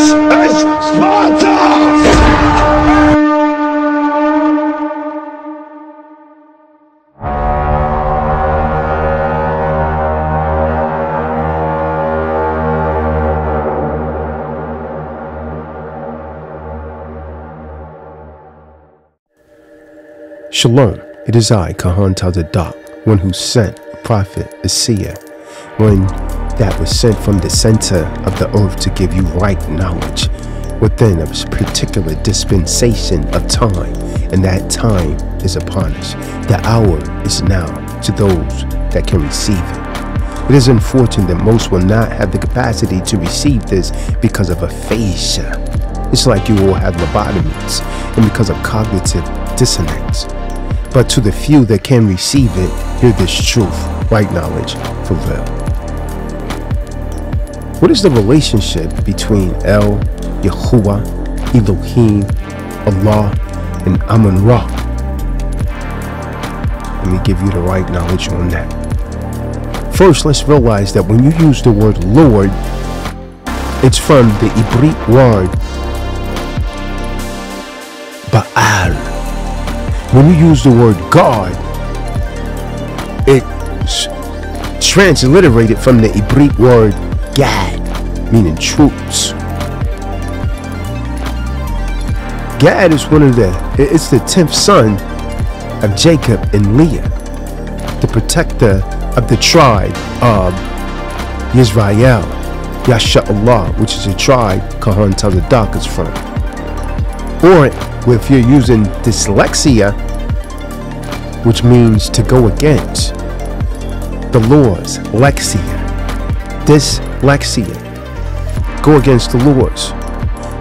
This is Sparta! Shalom, it is I, Kahan Tazadaq, one who sent prophet, seer, one that was sent from the center of the earth to give you right knowledge within a particular dispensation of time, and that time is upon us. The hour is now to those that can receive it. It is unfortunate that most will not have the capacity to receive this because of aphasia. It's like you all have lobotomies and because of cognitive dissonance. But to the few that can receive it, hear this truth, right knowledge, for real. What is the relationship between El, Yahuah, Elohim, Allah, and Amun Ra? Let me give you the right knowledge on that. First, let's realize that when you use the word Lord, it's from the Ibrit word Baal. When you use the word God, it's transliterated from the Ibrit word Gad, meaning troops. Gad is one of the, it's the 10th son of Jacob and Leah, the protector of the tribe of Israel, Yasha Allah, which is a tribe Kahan Tazadaq is from. Or if you're using dyslexia, which means to go against the laws, lexia, dyslexia, go against the laws.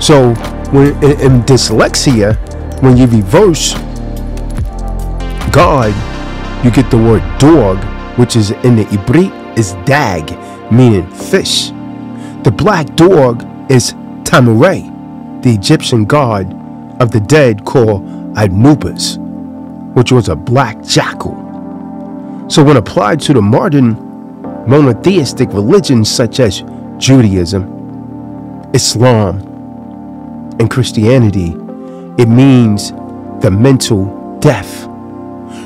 So when in, dyslexia, when you reverse God, you get the word dog, which is in the Ibrit is dag, meaning fish. The black dog is Tamuray, the Egyptian god of the dead called Anubis, which was a black jackal. So when applied to the modern monotheistic religions such as Judaism, Islam, and Christianity, it means the mental death.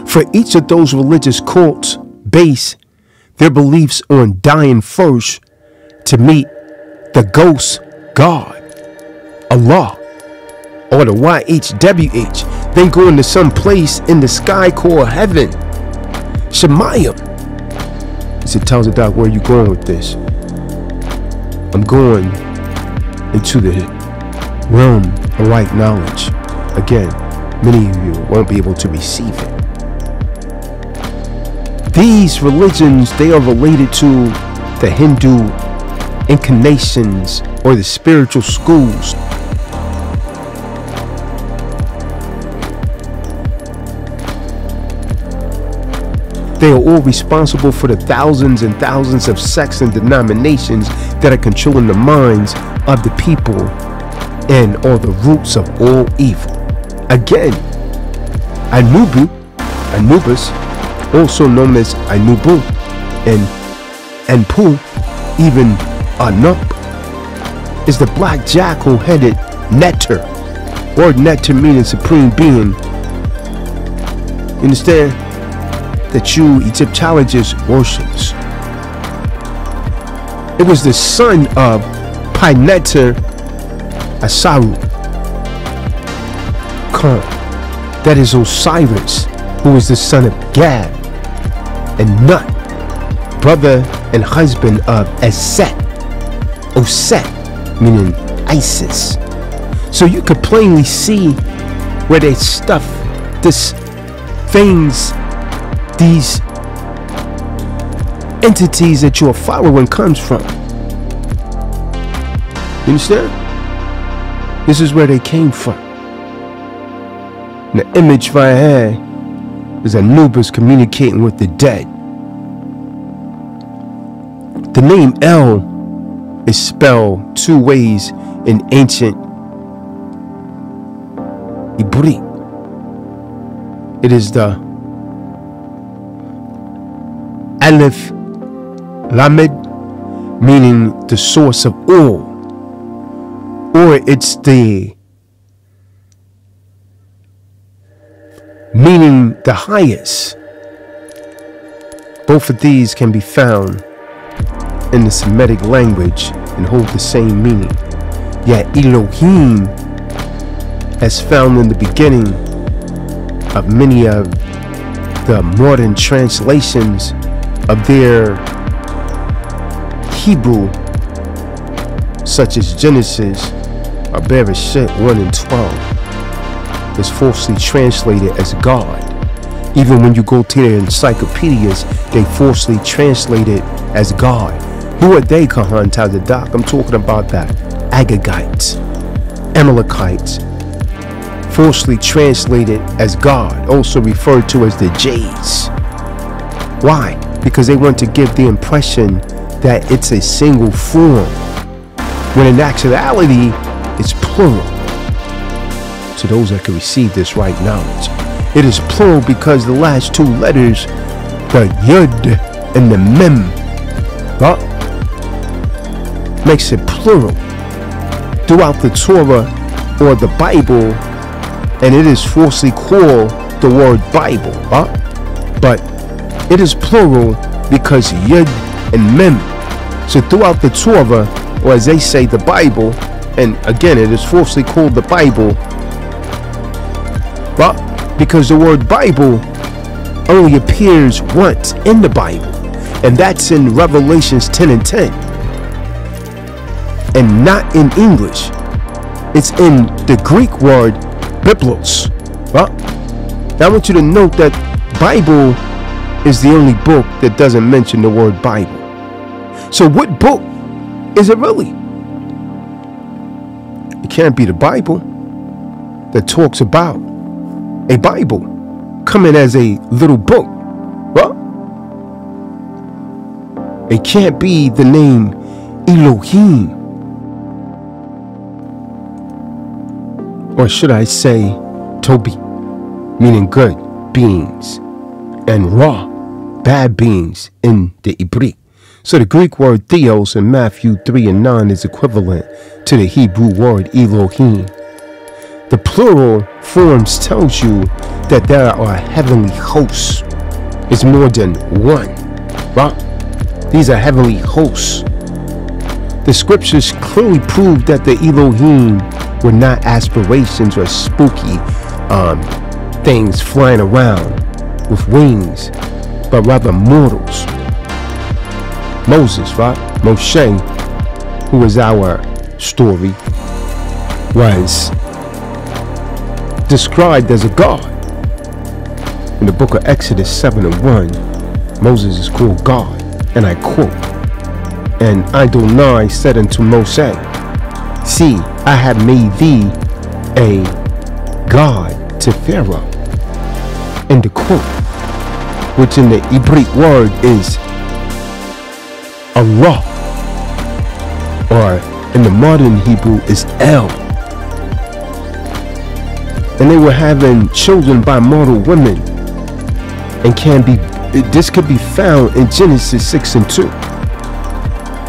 For each of those religious cults base their beliefs on dying first to meet the ghost God, Allah, or the YHWH, then going to some place in the sky called heaven, Shemayim. He said, the doc, where are you going with this? I'm going into the realm of right knowledge. Again, many of you won't be able to receive it. These religions, they are related to the Hindu incarnations or the spiritual schools. They are all responsible for the thousands and thousands of sects and denominations that are controlling the minds of the people and are the roots of all evil. Again, Anubu, Anubis, also known as Anubu, and Anpu, even Anup, is the black jackal headed Neter. Word Neter meaning supreme being. You understand? That you Egyptologists worships. It was the son of Pineter Asaru Khan. That is Osiris, who is the son of Gad and Nut, brother and husband of Eset. Oset, meaning Isis. So you could plainly see where they stuff this things, these entities that you're following comes from. You understand? This is where they came from. And the image right is Anubis communicating with the dead. The name El is spelled two ways in ancient Ibri. It is the Aleph Lamed, meaning the source of all, or it's the meaning the highest. Both of these can be found in the Semitic language and hold the same meaning. Yet Elohim, as found in the beginning of many of the modern translations of their Hebrew, such as Genesis or Bereshit 1 and 12, is falsely translated as God. Even when you go to their encyclopedias, they falsely translate it as God. Who are they, Kahan Tazadaq? I'm talking about that. Agagites, Amalekites, falsely translated as God, also referred to as the Jays. Why? Because they want to give the impression that it's a single form, when in actuality, it's plural. To those that can receive this right knowledge, it is plural because the last two letters, the Yud and the Mem, but makes it plural throughout the Torah or the Bible and it is falsely called the word Bible, huh? but it is plural because Yud and Mem. So throughout the Torah, or as they say, the Bible, and again, it is falsely called the Bible, but because the word Bible only appears once in the Bible, and that's in Revelations 10 and 10, and not in English. It's in the Greek word Biblos. Well, I want you to note that Bible is the only book that doesn't mention the word Bible. So what book is it really? It can't be the Bible that talks about a Bible coming as a little book. Well, it can't be the name Elohim or should I say Toby, meaning good beings, and Ra, bad beings in the Ibri. So the Greek word theos in Matthew 3 and 9 is equivalent to the Hebrew word Elohim. The plural forms tells you that there are heavenly hosts. It's more than one. Right? These are heavenly hosts. The scriptures clearly prove that the Elohim were not aspirations or spooky um, things flying around with wings, but rather mortals. Moses, right? Moshe, who is our story, was described as a god. In the book of Exodus 7 and 1, Moses is called God, and I quote, And Adonai said unto Moshe, See, I have made thee a God to Pharaoh. And the quote, which in the Hebrew word is Allah, or in the modern Hebrew is El. And they were having children by mortal women. And can be this could be found in Genesis 6 and 2,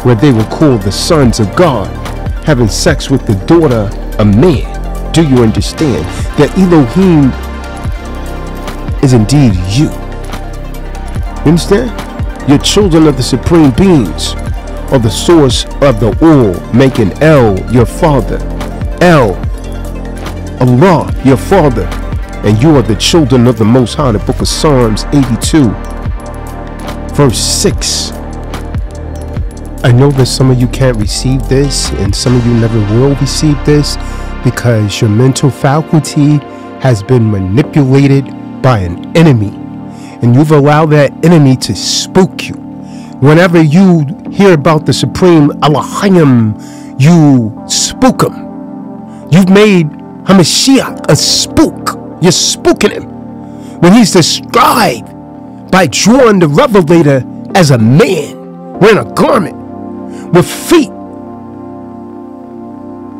where they were called the sons of God having sex with the daughter of man. Do you understand that Elohim is indeed you? Understand? You're children of the supreme beings, or the source of the all, making El your father. El, Allah, your father, and you are the children of the Most High. The book of Psalms 82, verse 6. I know that some of you can't receive this and some of you never will receive this because your mental faculty has been manipulated by an enemy and you've allowed that enemy to spook you. Whenever you hear about the Supreme Elohim, you spook him. You've made Hamashiach a spook. You're spooking him. When he's described by John the Revelator as a man wearing a garment with feet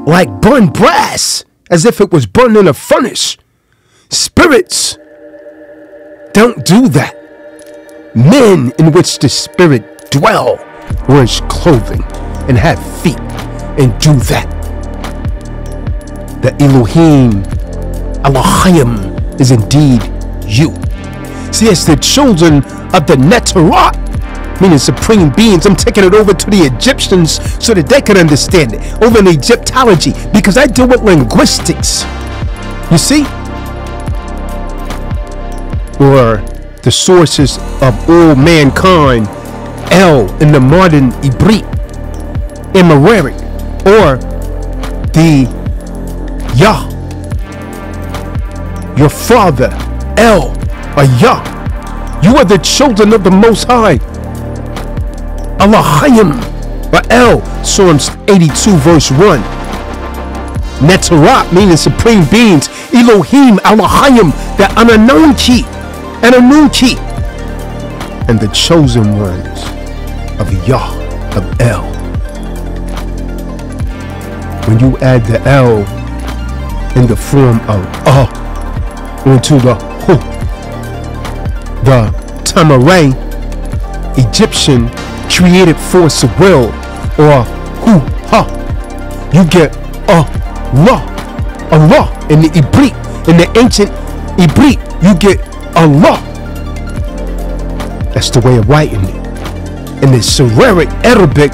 like burned brass, as if it was burned in a furnace. Spirits don't do that. Men in which the spirit dwell wears clothing and have feet and do that. the Elohim, Elohim is indeed you. See, as the children of the Netarot, meaning supreme beings, I'm taking it over to the Egyptians so that they can understand it. Over in Egyptology, because I deal with linguistics. You see? Or the sources of all mankind, El in the modern Ibrit, Amharic, or the Yah. Your father, El, or Yah. You are the children of the Most High. Allahayim, or El, Psalms 82, verse 1. Netzarot, meaning supreme beings. Elohim, Allahayim, the Ananonchi, Ananunchi, and the chosen ones of Yah, of El. When you add the L in the form of uh onto the hu, the Tamaray, Egyptian created force of will, or hu ha, you get Allah, Allah in the Ibrit, in the ancient Ibrit, you get Allah. That's the way of writing it. In the Arabic,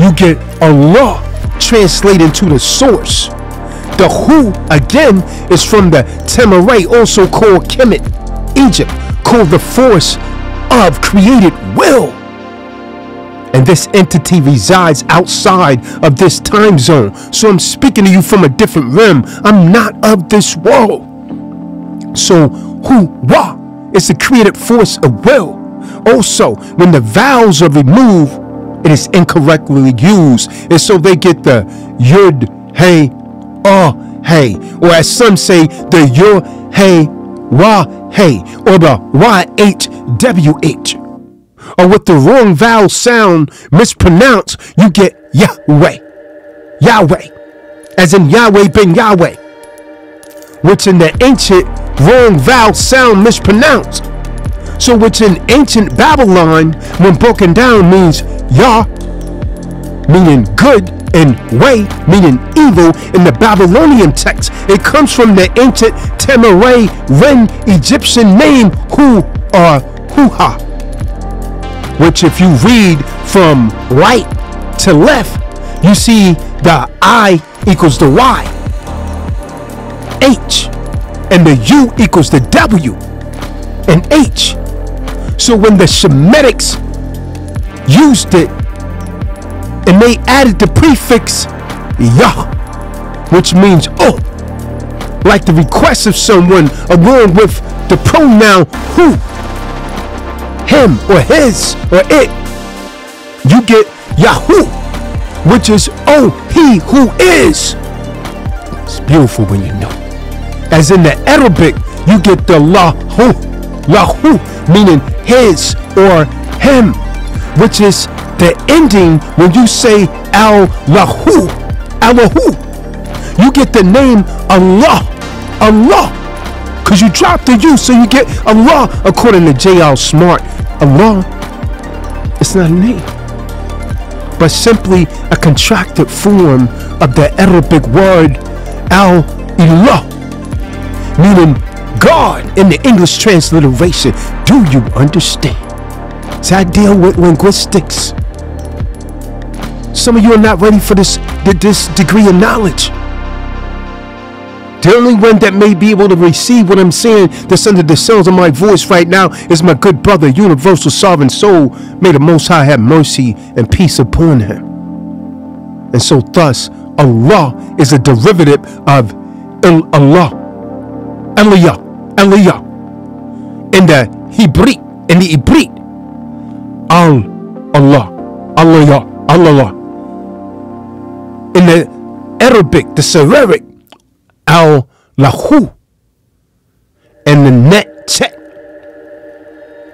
you get Allah translating to the source. The who, again, is from the Tamaray, also called Kemet, Egypt, called the force of created will. And this entity resides outside of this time zone. So I'm speaking to you from a different realm. I'm not of this world. So, who, wa, is the created force of will. Also, when the vowels are removed, it is incorrectly used. And so they get the yud, hey, ah, hey. Or as some say, the yud, hey, wa, hey. Or the YHWH. Or with the wrong vowel sound mispronounced, you get Yahweh. Yahweh. As in Yahweh ben Yahweh. Which in the ancient wrong vowel sound mispronounced. So which in ancient Babylon, when broken down, means Yah, meaning good, and way, meaning evil, in the Babylonian text. It comes from the ancient Tamaray Ren Egyptian name Hu or Huha. Which if you read from right to left, you see the I equals the Y. H and the U equals the W and H. So when the Shemitics used it and they added the prefix Yah, which means oh, like the request of someone along with the pronoun who, him or his or it, you get Yahoo, which is oh, he who is. It's beautiful when you know. As in the Arabic, you get the Lahu, Lahu, meaning his or him, which is the ending when you say Al Lahu, Allahu. You get the name Allah, Allah, because you drop the U, so you get Allah according to J.L. Smart. Allah, it's not a name, but simply a contracted form of the Arabic word Al Ilah, meaning God in the English transliteration. Do you understand? See, I deal with linguistics. Some of you are not ready for this, this degree of knowledge. The only one that may be able to receive what I'm saying that's under the sounds of my voice right now is my good brother, universal sovereign soul. May the Most High have mercy and peace upon him. And so, thus, Allah is a derivative of Allah, Aliyah, Aliyah. In the Hebrew, in the Ibrit, Al Allah, Aliyah, Allah. In the Arabic, the Syriac, Al Lahu. And the net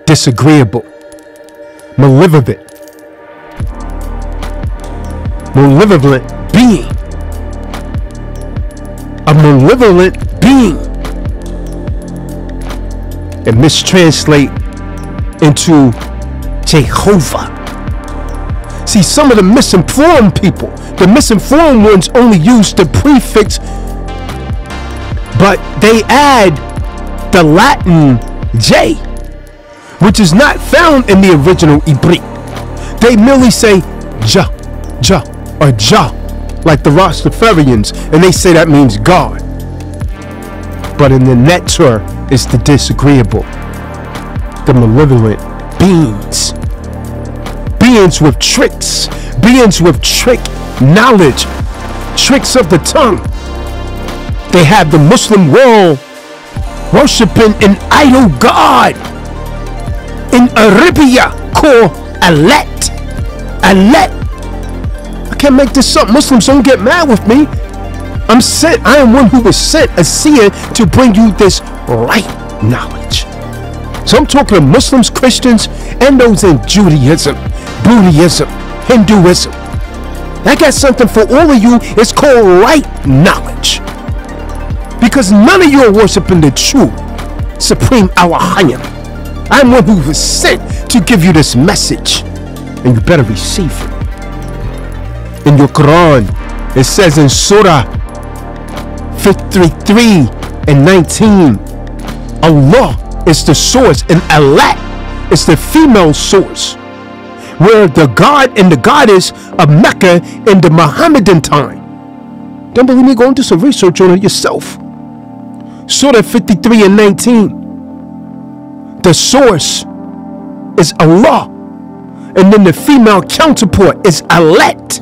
disagreeable, malevolent, malevolent being, a malevolent being, and mistranslate into Jehovah. See, some of the misinformed people, the misinformed ones only use the prefix but they add the Latin J, which is not found in the original Ibrit. They merely say Ja, Ja, or Ja, like the Rastafarians, and they say that means God. But in the Netzur, it's the disagreeable, the malevolent beings. Beings with tricks, beings with trick knowledge, tricks of the tongue. They have the Muslim world worshiping an idol god in Arabia called Alet. Alet. I can't make this up. Muslims don't get mad with me. I'm sent. I am one who was sent, a seer, to bring you this right knowledge. So I'm talking to Muslims, Christians, and those in Judaism, Buddhism, Hinduism. I got something for all of you. It's called right knowledge. Because none of you are worshiping the true Supreme Elohim. I'm one who was sent to give you this message. And you better receive it. In your Quran, it says in Surah 53 and 19, Allah is the source and Allah is the female source. Where the God and the goddess of Mecca in the Muhammadan time. Don't believe me? Go do some research on it yourself. Surah 53 and 19. The source is Allah. And then the female counterpart is Alet.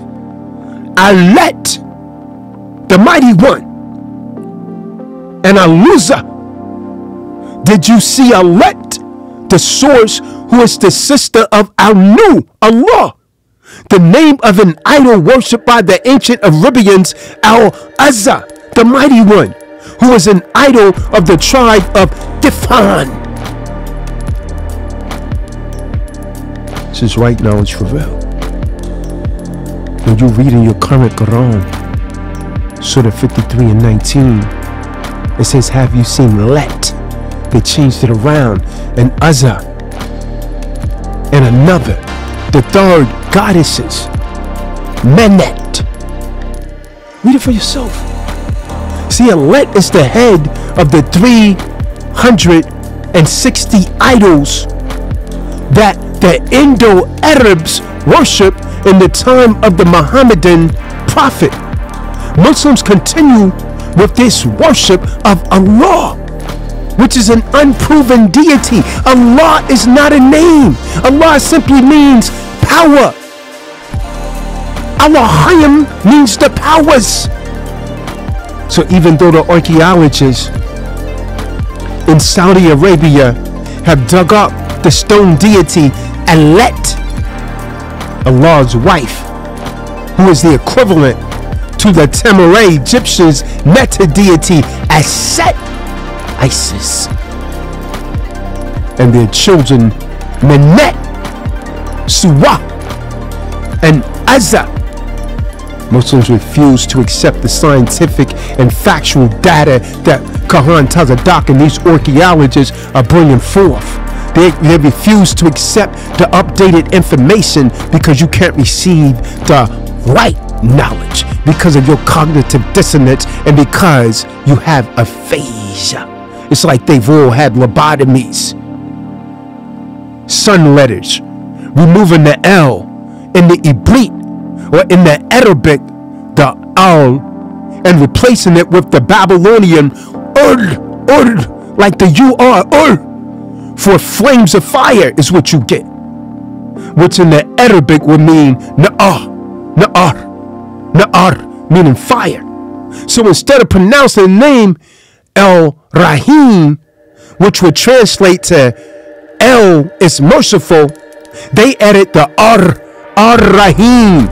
Alet, the mighty one. And Aluza. Did you see Alet, the source who is the sister of Anu, Allah? The name of an idol worshipped by the ancient Arabians, Al Azza, the mighty one who was an idol of the tribe of Difan. This is right knowledge for real. When you read in your current Quran, Surah 53 and 19, it says, Have you seen Let? They changed it around. And Azza. And another. The third goddesses. Menet. Read it for yourself. See, Alet is the head of the 360 idols that the Indo-Arabs worship in the time of the Muhammadan prophet. Muslims continue with this worship of Allah, which is an unproven deity. Allah is not a name. Allah simply means power. Allahim means the powers. So even though the archaeologists in Saudi Arabia have dug up the stone deity Alet, Allah's wife, who is the equivalent to the Temeray Egyptians' meta deity Aset, Isis, and their children Menet, Suwa, and Azza. Muslims refuse to accept the scientific and factual data that Kahan Tazadaq and these archaeologists are bringing forth. They, they refuse to accept the updated information because you can't receive the right knowledge because of your cognitive dissonance and because you have aphasia. It's like they've all had lobotomies. Sun letters, removing the L in the Ibrit or in the Arabic, the Al, and replacing it with the Babylonian Ur, Ur, like the U R, Ur, for flames of fire is what you get. Which in the Arabic would mean Na'ar, Na'ar, Na'ar, meaning fire. So instead of pronouncing the name El Rahim, which would translate to El is merciful, they added the Ar, Ar Rahim,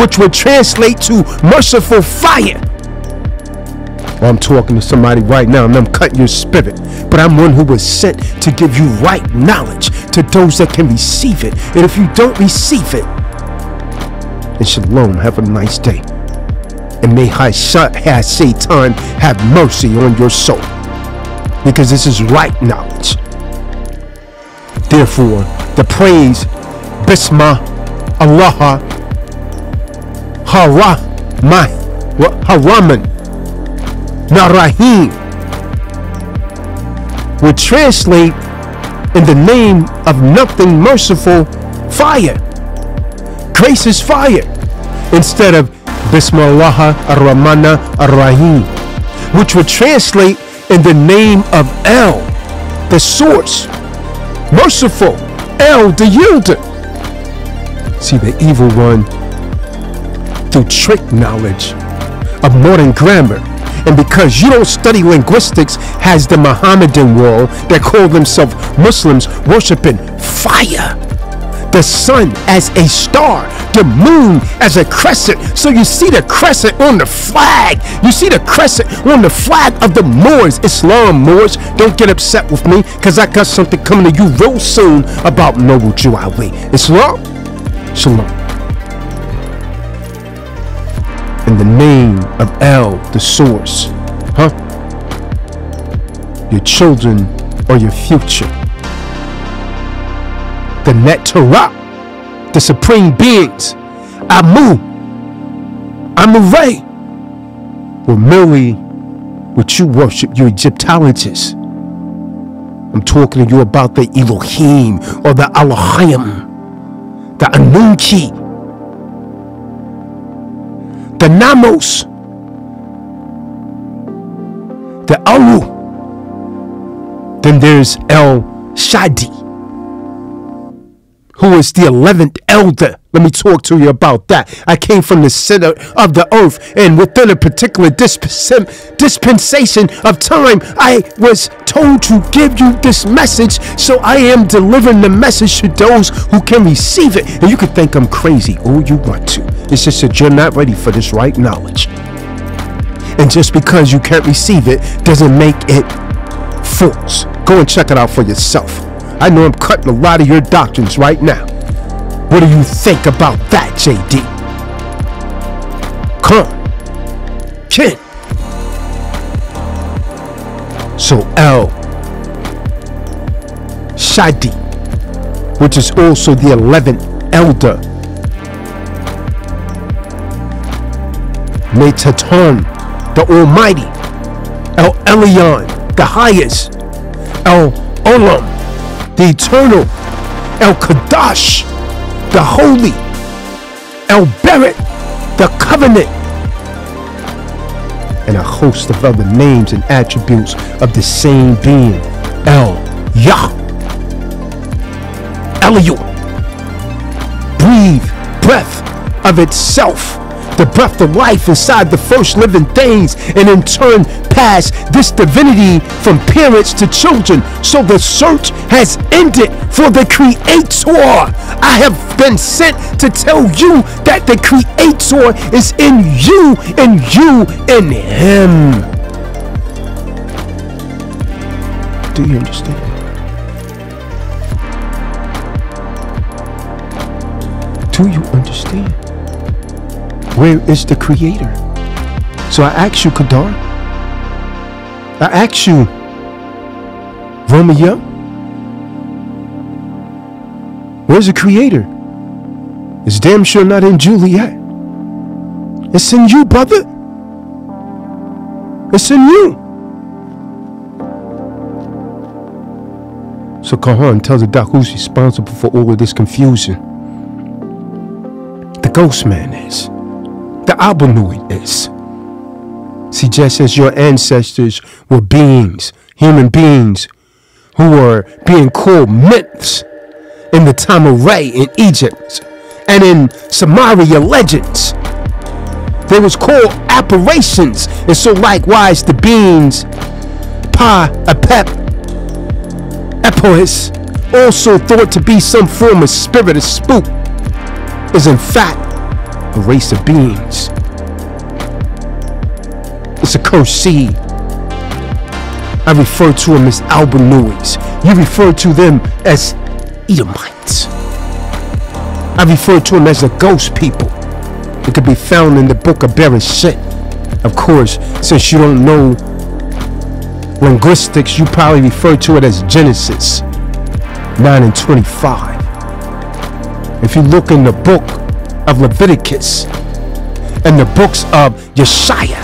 which would translate to merciful fire. Well, I'm talking to somebody right now and I'm cutting your spirit, but I'm one who was sent to give you right knowledge to those that can receive it. And if you don't receive it, then shalom, have a nice day. And may Satan have mercy on your soul. Because this is right knowledge. Therefore, the praise, Bismah, Allah, Hara, my, Haraman, Narahim would translate in the name of nothing merciful fire. Grace is fire instead of Bismillah ar-Rahman ar-Rahim, which would translate in the name of El, the source, merciful, El, the yielder. See, the evil one, through trick knowledge of modern grammar, and because you don't study linguistics, has the Mohammedan world that call themselves Muslims worshiping fire the sun as a star, the moon as a crescent. So you see the crescent on the flag. You see the crescent on the flag of the Moors. Islam Moors. Don't get upset with me because I got something coming to you real soon about noble Drew Ali. Islam. Shalom. In the name of El, the source. Huh? Your children or your future the Net the supreme beings, Amu, Amuray, were merely what you worship, your Egyptologists. I'm talking to you about the Elohim or the Elohim, the Anunki, the Namos, the Alu. Then there's El Shaddai who is the 11th elder. Let me talk to you about that. I came from the center of the earth, and within a particular dispensation of time, I was told to give you this message. So I am delivering the message to those who can receive it. And you can think I'm crazy all you want to. It's just that you're not ready for this right knowledge. And just because you can't receive it doesn't make it false. Go and check it out for yourself. I know I'm cutting a lot of your doctrines right now. What do you think about that, JD? Come. Kid. So El Shaddai, which is also the 11th elder. Metaton, the Almighty. El Elyon, the highest. El Olam, the eternal, El Kadash, the holy, El Beret, the covenant, and a host of other names and attributes of the same being, El Yah, Eliot, breathe breath of itself the breath of life inside the first living things and in turn pass this divinity from parents to children. So the search has ended for the Creator. I have been sent to tell you that the Creator is in you and you in Him. Do you understand? Do you understand? Where is the creator? So I ask you, Kadar. I ask you, Romeo. Where's the creator? It's damn sure not in Juliet. It's in you, brother. It's in you. So Kahan tells the doc who's responsible for all of this confusion. The ghost man is the Albanoid is. See, just as your ancestors were beings, human beings, who were being called myths in the time of Ray in Egypt and in Samaria legends. They was called apparitions, and so likewise the beings Pa, Apep, Epois, also thought to be some form of spirit or spook, is in fact a race of beings. It's a cursed seed. I refer to them as Albanoids. You refer to them as Edomites. I refer to them as the ghost people. It could be found in the book of Bereshit. Of course, since you don't know linguistics, you probably refer to it as Genesis 9 and 25. If you look in the book of Leviticus and the books of Yeshaya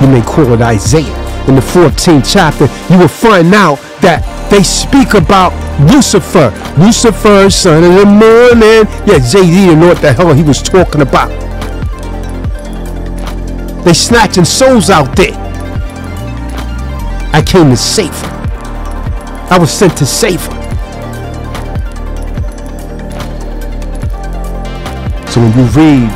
You may call it Isaiah. In the 14th chapter, you will find out that they speak about Lucifer. Lucifer, son of the morning. Yeah, JD didn't know what the hell he was talking about. They snatching souls out there. I came to save them. I was sent to save them. So when you read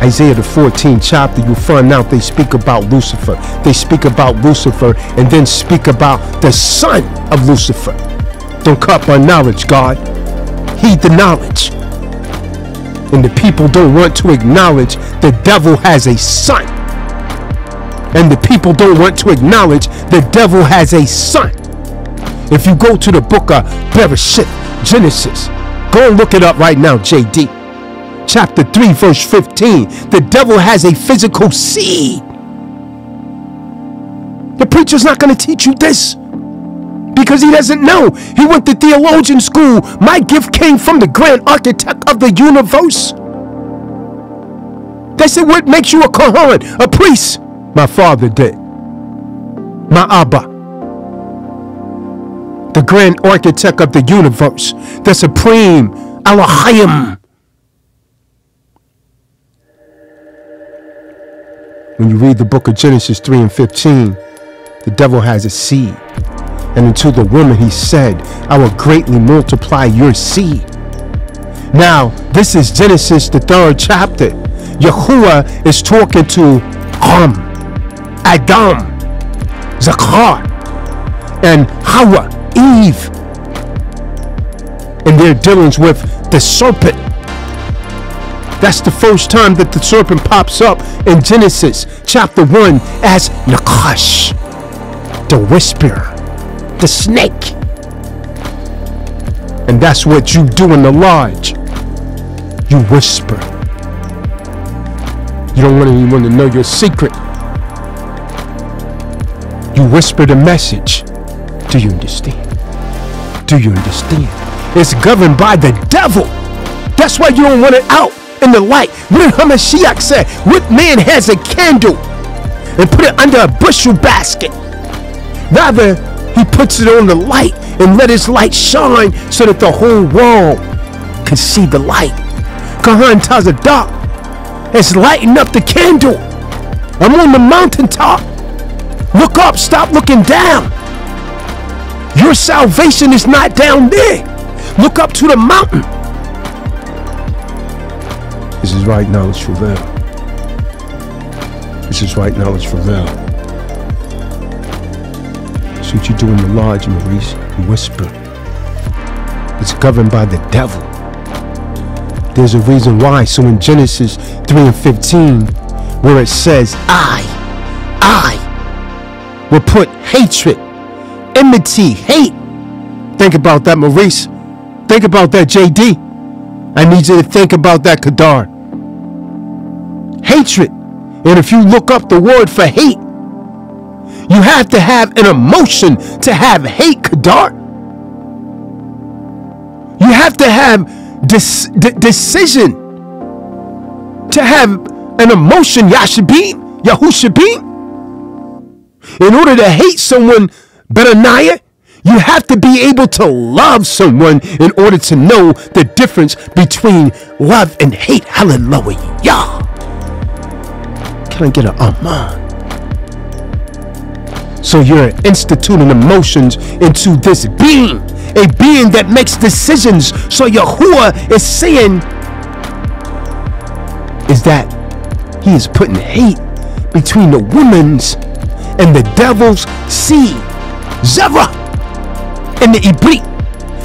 Isaiah the 14th chapter, you find out they speak about Lucifer. They speak about Lucifer and then speak about the son of Lucifer. Don't cut my knowledge, God. Heed the knowledge. And the people don't want to acknowledge the devil has a son. And the people don't want to acknowledge the devil has a son. If you go to the book of Bereshit, Genesis, go and look it up right now, JD chapter 3, verse 15. The devil has a physical seed. The preacher's not going to teach you this because he doesn't know. He went to theologian school. My gift came from the grand architect of the universe. They said, What makes you a Kohan, a priest? My father did. My Abba. The grand architect of the universe, the supreme Elohim. When you read the book of Genesis 3 and 15, the devil has a seed. And unto the woman he said, I will greatly multiply your seed. Now, this is Genesis, the third chapter. Yahuah is talking to Ham, Adam, Zakar, and Hawa, Eve. And they're dealing with the serpent that's the first time that the serpent pops up in Genesis chapter 1 as Nakash, the whisperer, the snake. And that's what you do in the lodge. You whisper. You don't want anyone to know your secret. You whisper the message. Do you understand? Do you understand? It's governed by the devil. That's why you don't want it out in the light. What did Hamashiach say? What man has a candle and put it under a bushel basket? Rather, he puts it on the light and let his light shine so that the whole world can see the light. Kahan Tazadaq is lighting up the candle. I'm on the mountaintop. Look up, stop looking down. Your salvation is not down there. Look up to the mountain. This is right knowledge for them. This is right knowledge for them. So what you do in the lodge, Maurice, you whisper. It's governed by the devil. There's a reason why. So in Genesis 3 and 15, where it says, I, I will put hatred, enmity, hate. Think about that, Maurice. Think about that, JD. I need you to think about that, Kadar hatred. And if you look up the word for hate, you have to have an emotion to have hate, Kadar. You have to have de- decision to have an emotion, Yashabim, Yahushabim. In order to hate someone, Benaniah, you have to be able to love someone in order to know the difference between love and hate. Hallelujah. Can I get an uh, amen? So you're instituting emotions into this being, a being that makes decisions. So Yahuah is saying is that he is putting hate between the woman's and the devil's seed, Zerah, and the Ibrit.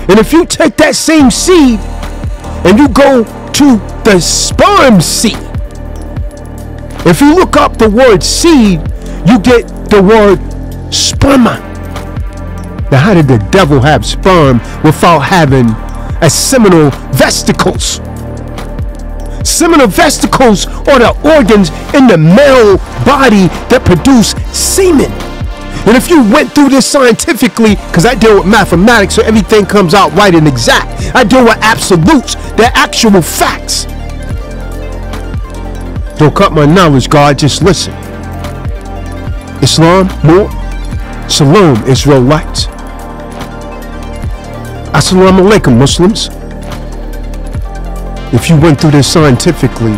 And if you take that same seed and you go to the sperm seed, if you look up the word seed, you get the word sperma. Now, how did the devil have sperm without having a seminal vesicles? Seminal vesicles are the organs in the male body that produce semen. And if you went through this scientifically, because I deal with mathematics, so everything comes out right and exact. I deal with absolutes, they're actual facts. Don't cut my knowledge, God. Just listen. Islam more? Salam, Israelites. Assalamu alaikum, Muslims. If you went through this scientifically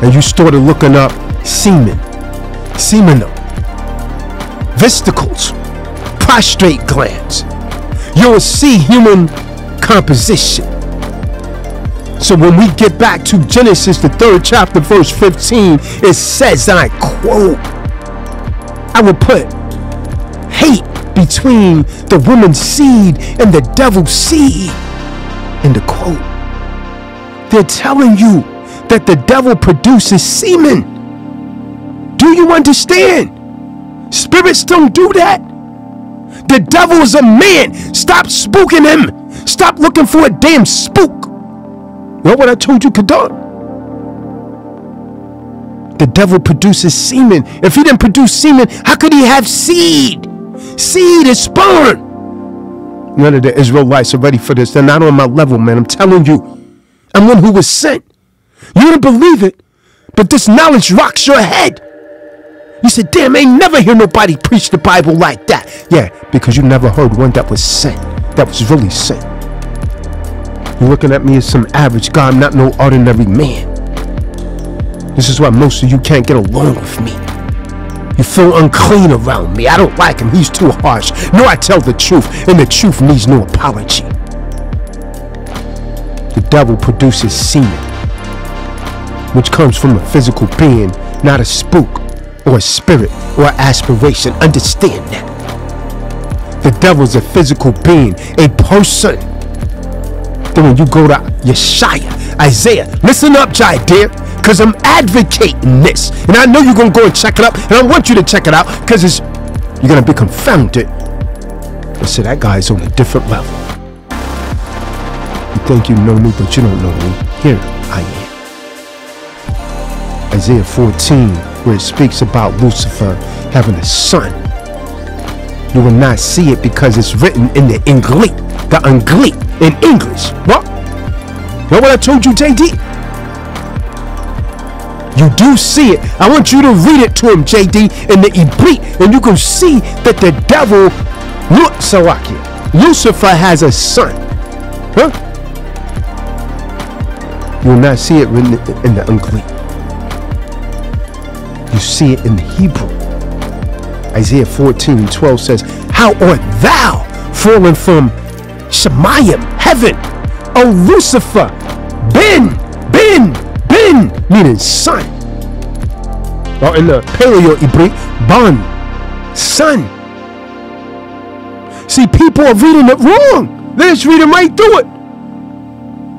and you started looking up semen, seminal, vesicles, prostrate glands, you'll see human composition. So when we get back to Genesis, the third chapter, verse 15, it says, and I quote, I will put hate between the woman's seed and the devil's seed. In the quote, they're telling you that the devil produces semen. Do you understand? Spirits don't do that. The devil is a man. Stop spooking him. Stop looking for a damn spook. Know what I told you, Kadar? The devil produces semen. If he didn't produce semen, how could he have seed? Seed is sperm. None of the Israelites are ready for this. They're not on my level, man. I'm telling you. I'm one who was sent. You don't believe it, but this knowledge rocks your head. You said, damn, I ain't never hear nobody preach the Bible like that. Yeah, because you never heard one that was sent, that was really sent. You're looking at me as some average guy. I'm not no ordinary man. This is why most of you can't get along with me. You feel unclean around me. I don't like him. He's too harsh. No, I tell the truth, and the truth needs no apology. The devil produces semen, which comes from a physical being, not a spook or a spirit or an aspiration. Understand that. The devil's a physical being, a person. Then when you go to Yeshaya, Isaiah, listen up, Jadir because I'm advocating this. And I know you're going to go and check it out. And I want you to check it out because it's you're going to be confounded. I said, that guy's on a different level. You think you know me, but you don't know me. Here I am. Isaiah 14, where it speaks about Lucifer having a son. You will not see it because it's written in the English, the English, in English. What? Know what I told you, JD? You do see it. I want you to read it to him, JD, in the Ibrit, and you can see that the devil, Lucifer has a son. Huh? You will not see it written in the English. You see it in the Hebrew. Isaiah 14 and 12 says, How art thou fallen from Shemayim, heaven, O Lucifer, Ben, Ben, Ben, meaning son. Or in the Paleo Ibri, Ban, son. See, people are reading it wrong. They're just reading right through it.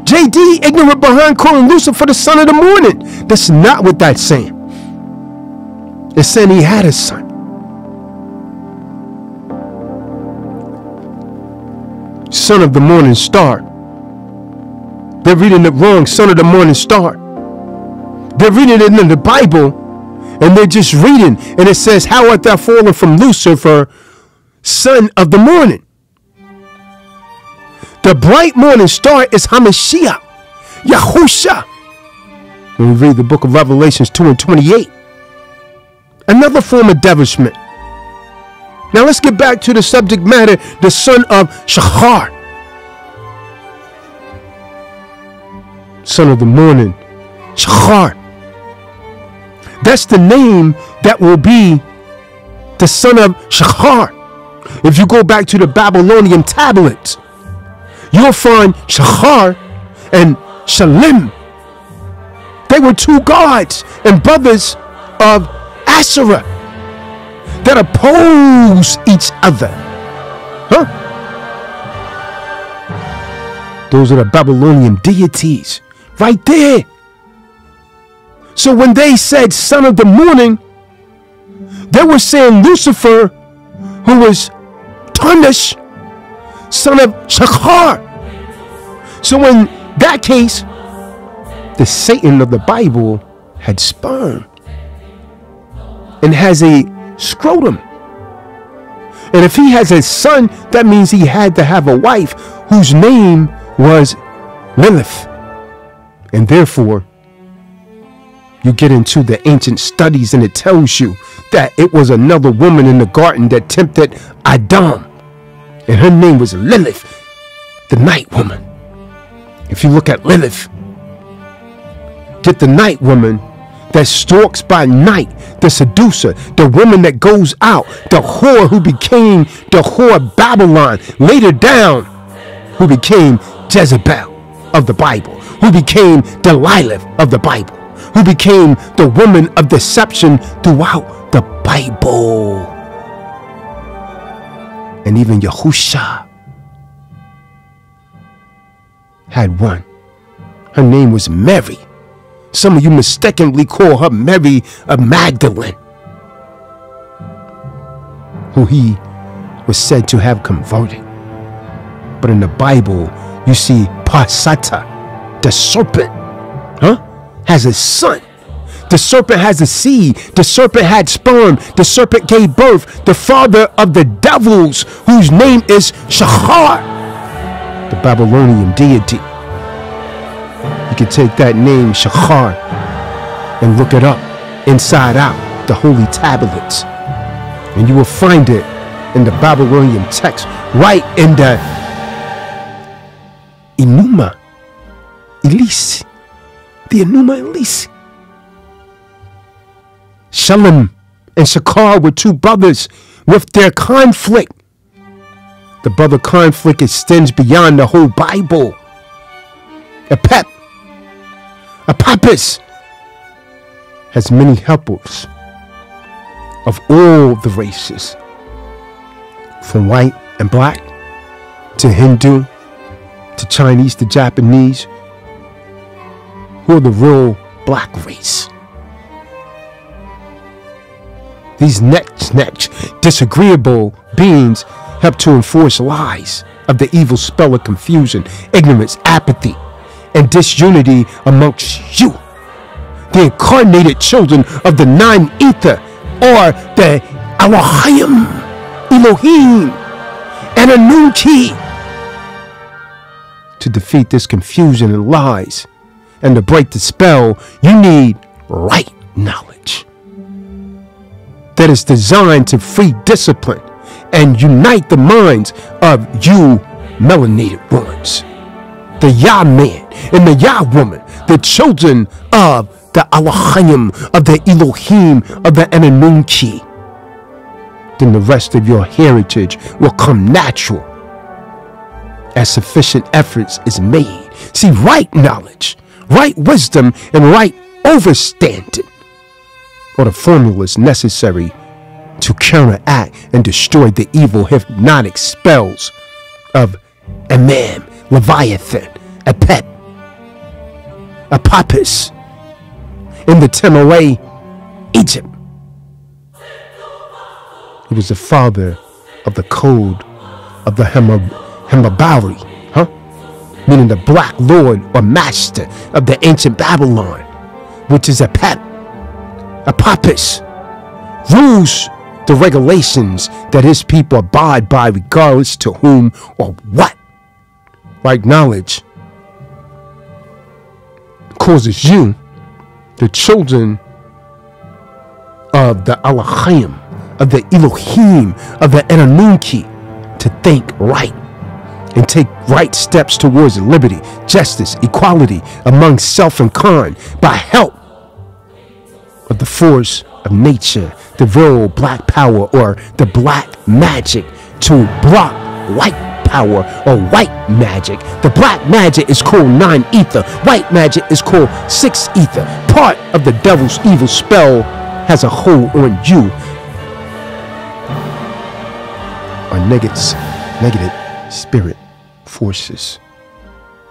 JD, ignorant behind calling Lucifer the son of the morning. That's not what that's saying. It's saying he had a son. Son of the morning star. They're reading it wrong. Son of the morning star. They're reading it in the Bible and they're just reading. And it says, How art thou fallen from Lucifer, son of the morning? The bright morning star is Hamashiach, Yahusha. When we read the book of Revelations 2 and 28. Another form of devilishment. Now let's get back to the subject matter, the son of Shachar. Son of the morning, Shachar. That's the name that will be the son of Shachar. If you go back to the Babylonian tablets, you'll find Shachar and Shalim. They were two gods and brothers of Asherah that oppose each other. Huh? Those are the Babylonian deities right there. So when they said son of the morning, they were saying Lucifer, who was Tarnish, son of Shachar. So in that case, the Satan of the Bible had sperm and has a scrotum. And if he has a son, that means he had to have a wife whose name was Lilith. And therefore, You get into the ancient studies and it tells you that it was another woman in the garden that tempted Adam. And her name was Lilith, the night woman. If you look at Lilith, get the night woman that stalks by night, the seducer, the woman that goes out, the whore who became the whore Babylon, later down, who became Jezebel of the Bible, who became Delilah of the Bible, who became the woman of deception throughout the Bible. And even Yahusha had one. Her name was Mary. Some of you mistakenly call her Mary of Magdalene, who he was said to have converted. But in the Bible, you see Pasata, the serpent, huh, has a son. The serpent has a seed. The serpent had sperm. The serpent gave birth. The father of the devils, whose name is Shachar, the Babylonian deity could take that name, Shachar, and look it up inside out, the holy tablets. And you will find it in the Babylonian text, right in the Enuma Elish. The Enuma Elish. Shalim and Shachar were two brothers with their conflict. The brother conflict extends beyond the whole Bible. A pep Apapis has many helpers of all the races, from white and black to Hindu to Chinese to Japanese, who are the real black race. These next, next disagreeable beings help to enforce lies of the evil spell of confusion, ignorance, apathy, and disunity amongst you, the incarnated children of the nine ether, or the Elohim, Elohim, and Anunnaki. To defeat this confusion and lies, and to break the spell, you need right knowledge that is designed to free discipline and unite the minds of you melanated ones the Yah man and the Yah woman, the children of the Elohim, of the Elohim, of the Anunnaki, then the rest of your heritage will come natural as sufficient efforts is made. See, right knowledge, right wisdom, and right overstanding are the formulas necessary to counteract and destroy the evil hypnotic spells of Imam Leviathan, a pet, a papus in the Temeray, Egypt. He was the father of the code of the Hemabari, huh? Meaning the black lord or master of the ancient Babylon, which is a pet, a papus, rules the regulations that his people abide by regardless to whom or what like knowledge, causes you, the children of the Elohim, of the Elohim, of the Anunnaki, to think right and take right steps towards liberty, justice, equality among self and kind by help of the force of nature, the real black power or the black magic to block white power or white magic. The black magic is called nine ether. White magic is called six ether. Part of the devil's evil spell has a hold on you. Are negative, negative spirit forces.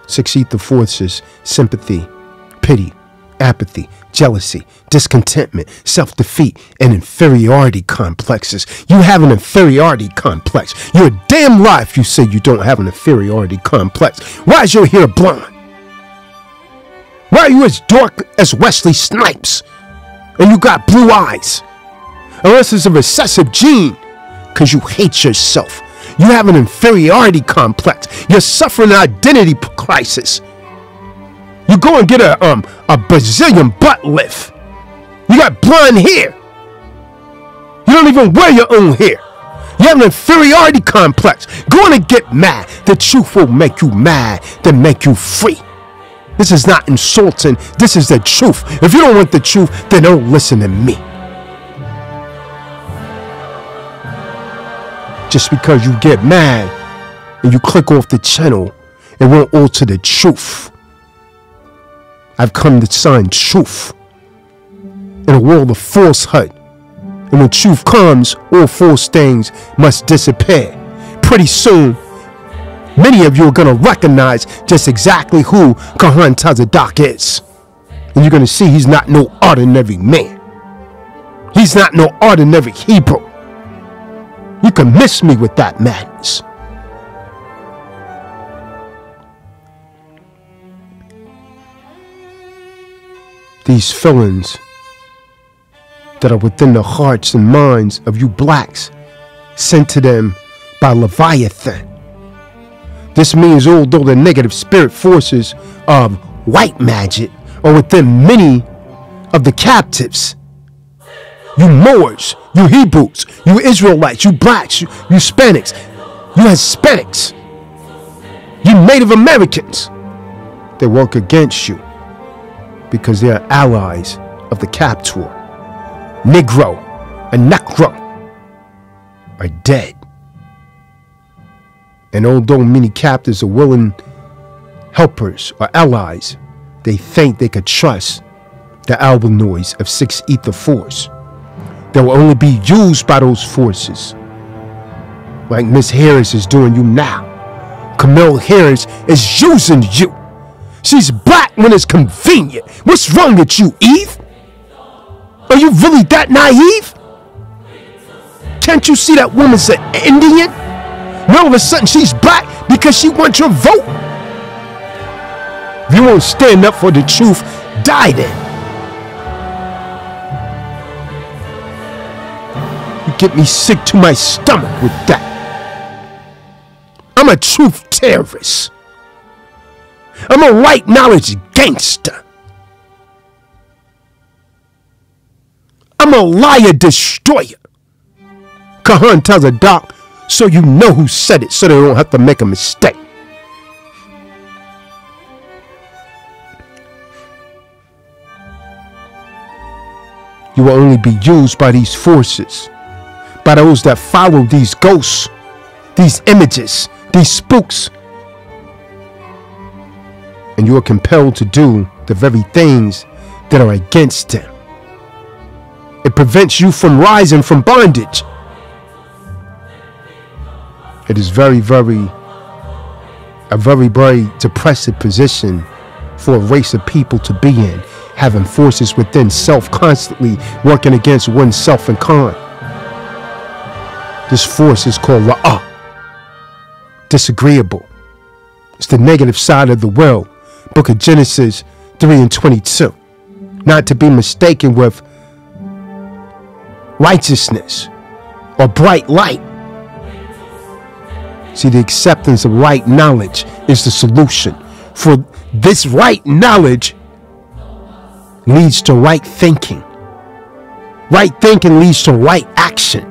Six ether forces, sympathy, pity, apathy, jealousy, discontentment, self defeat, and inferiority complexes. You have an inferiority complex. You're a damn lie if you say you don't have an inferiority complex. Why is your hair blonde? Why are you as dark as Wesley Snipes? And you got blue eyes? Unless it's a recessive gene, because you hate yourself. You have an inferiority complex. You're suffering an identity crisis. You go and get a um a Brazilian butt lift You got blonde hair. You don't even wear your own hair. You have an inferiority complex. Go and get mad. The truth will make you mad, then make you free. This is not insulting. This is the truth. If you don't want the truth, then don't listen to me. Just because you get mad and you click off the channel, it won't alter the truth. I've come to sign truth in a world of falsehood. And when truth comes, all false things must disappear. Pretty soon, many of you are going to recognize just exactly who Kahan Tazadaq is. And you're going to see he's not no ordinary man. He's not no ordinary Hebrew. You can miss me with that madness. These feelings that are within the hearts and minds of you blacks sent to them by Leviathan. This means although the negative spirit forces of white magic are within many of the captives, you Moors, you Hebrews, you Israelites, you blacks, you, you Hispanics, you Hispanics, you Native Americans, they work against you because they are allies of the captor. Negro and Necro are dead. And although many captives are willing helpers or allies, they think they could trust the albinoids of Six Ether Force. They will only be used by those forces. Like Miss Harris is doing you now. Kamala Harris is using you. She's black when it's convenient. What's wrong with you, Eve? Are you really that naive? Can't you see that woman's an Indian? And all of a sudden she's black because she wants your vote. If you won't stand up for the truth, die then. You get me sick to my stomach with that. I'm a truth terrorist. I'm a white knowledge gangster. I'm a liar destroyer. Kahan Tazadaq so you know who said it so they don't have to make a mistake. You will only be used by these forces, by those that follow these ghosts, these images, these spooks. And you are compelled to do the very things that are against them. It prevents you from rising from bondage. It is very, very, a very, very depressive position for a race of people to be in, having forces within self constantly working against oneself and Khan. This force is called Ra'ah, disagreeable. It's the negative side of the world. Book of Genesis 3 and 22. Not to be mistaken with righteousness or bright light. See, the acceptance of right knowledge is the solution. For this right knowledge leads to right thinking. Right thinking leads to right action.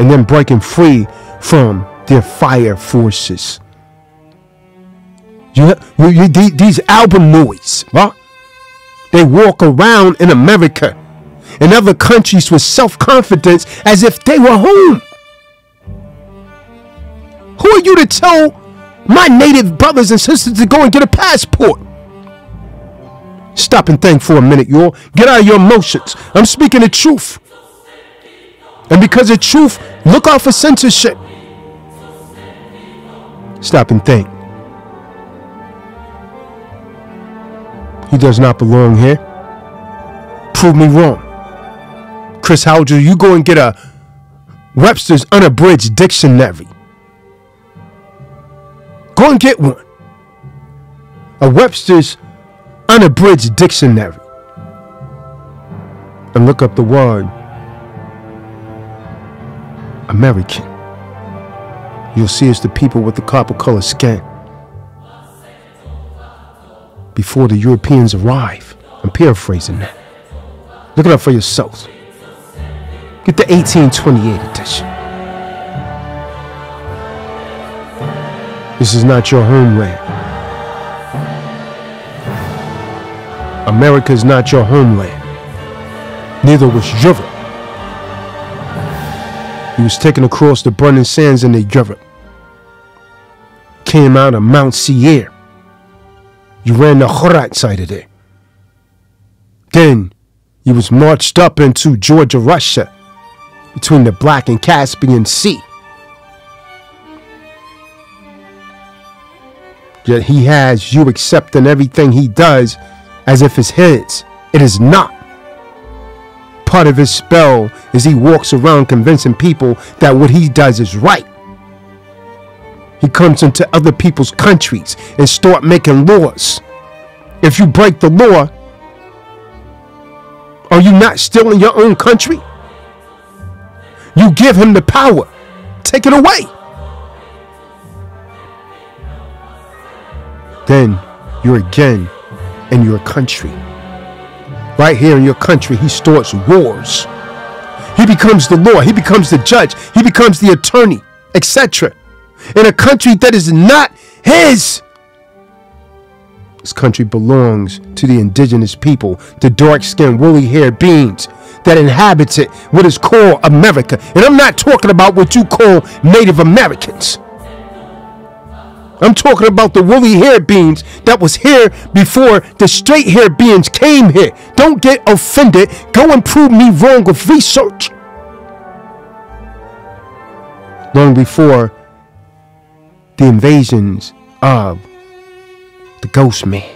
And then breaking free from their fire forces. You, you, you these albinoids, huh? They walk around in America in other countries with self confidence as if they were home. Who are you to tell my native brothers and sisters to go and get a passport? Stop and think for a minute, y'all. Get out of your emotions. I'm speaking the truth. And because of truth, look out for censorship. Stop and think. He does not belong here. Prove me wrong. Chris Howger, you go and get a Webster's unabridged dictionary. Go and get one. A Webster's unabridged dictionary. And look up the word American. You'll see it's the people with the copper color skin. Before the Europeans arrive. I'm paraphrasing that. Look it up for yourselves. Get the 1828 edition. This is not your homeland. America is not your homeland. Neither was Europe. He was taken across the burning sands in the Europe. Came out of Mount Seir. You ran the Horat side of it. Then he was marched up into Georgia, Russia, between the Black and Caspian Sea. Yet he has you accepting everything he does as if it's his. It is not. Part of his spell is he walks around convincing people that what he does is right. He comes into other people's countries and start making laws. If you break the law, are you not still in your own country? You give him the power. Take it away. Then you're again in your country. Right here in your country, he starts wars. He becomes the law, he becomes the judge, he becomes the attorney, etc. In a country that is not his. This country belongs to the indigenous people, the dark skinned, woolly haired beings that inhabit it, what is called America. And I'm not talking about what you call Native Americans. I'm talking about the woolly haired beings that was here before the straight haired beings came here. Don't get offended. Go and prove me wrong with research. Long before the invasions of the ghost man.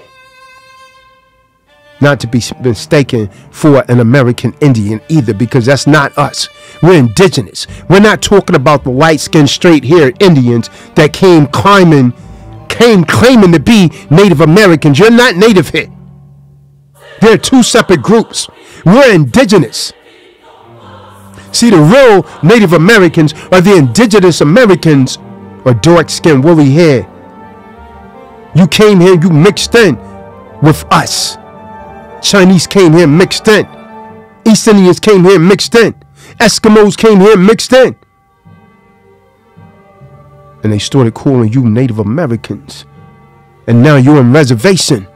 Not to be mistaken for an American Indian either, because that's not us. We're indigenous. We're not talking about the light skinned, straight haired Indians that came climbing, came claiming to be Native Americans. You're not native here. They're two separate groups. We're indigenous. See, the real Native Americans are the indigenous Americans or dark skinned, woolly hair. You came here, you mixed in with us. Chinese came here mixed in. East Indians came here mixed in. Eskimos came here mixed in. And they started calling you Native Americans. And now you're in reservations.